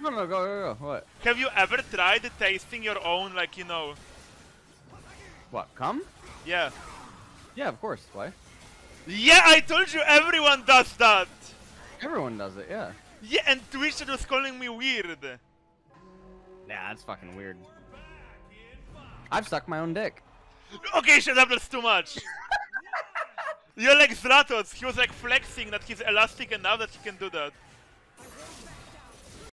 No, no, go, go, go. What? Have you ever tried tasting your own, like, you know... What? Come? Yeah. Yeah, of course. Why? Yeah, I told you everyone does that! Everyone does it. Yeah. Yeah, and Twitch was calling me weird. Yeah, that's fucking weird. I've sucked my own dick. Okay, shut up, that's too much. You're like Zlatos, he was like flexing that he's elastic enough that he can do that.